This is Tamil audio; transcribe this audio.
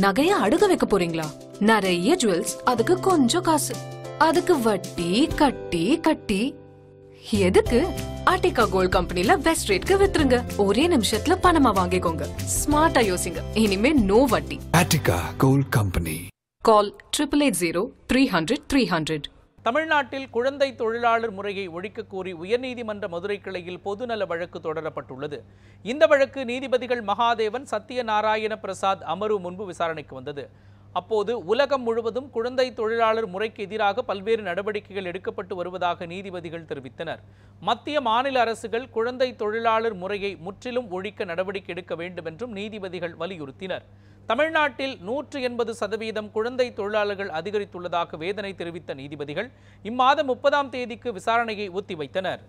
நகைய அடுக வைக்க போறீங்களா? நிறைய ஜுவல்ஸ் அதுக்கு கொஞ்சம் காசு. அதுக்கு வட்டி கட்டி கட்டி. எதுக்கு? ஆர்டிகா கோல்ட் கம்பெனில பெஸ்ட் ரேட்க்கு வித்துருங்க. ஒரே நிமிஷத்துல பணமா வாங்கிக்கோங்க. ஸ்மார்ட்டா யோசிங்க. இனிமே நோ வட்டி. Attica Gold Company. Call triple eight zero three hundred three hundred தமிழ்நாட்டில் குழந்தை தொழிலாளர் முறையை ஒழிக்கக் கோரி உயர்நீதிமன்ற மதுரை கிளையில் பொதுநல வழக்கு தொடரப்பட்டுள்ளது. இந்த வழக்கு நீதிபதிகள் மகாதேவன் சத்யநாராயண பிரசாத் அமர்வு முன்பு விசாரணைக்கு வந்தது. அப்போது உலகம் முழுவதும் குழந்தை தொழிலாளர் முறைக்கு எதிராக பல்வேறு நடவடிக்கைகள் எடுக்கப்பட்டு வருவதாக நீதிபதிகள் தெரிவித்தனர். மத்திய மாநில அரசுகள் குழந்தை தொழிலாளர் முறையை முற்றிலும் ஒழிக்க நடவடிக்கை எடுக்க வேண்டும் என்றும் நீதிபதிகள் வலியுறுத்தினர். தமிழ்நாட்டில் நூற்று எண்பது சதவீதம் குழந்தை தொழிலாளர்கள் அதிகரித்துள்ளதாக வேதனை தெரிவித்த நீதிபதிகள் இம்மாதம் முப்பதாம் தேதிக்கு விசாரணையை ஒத்திவைத்தனர்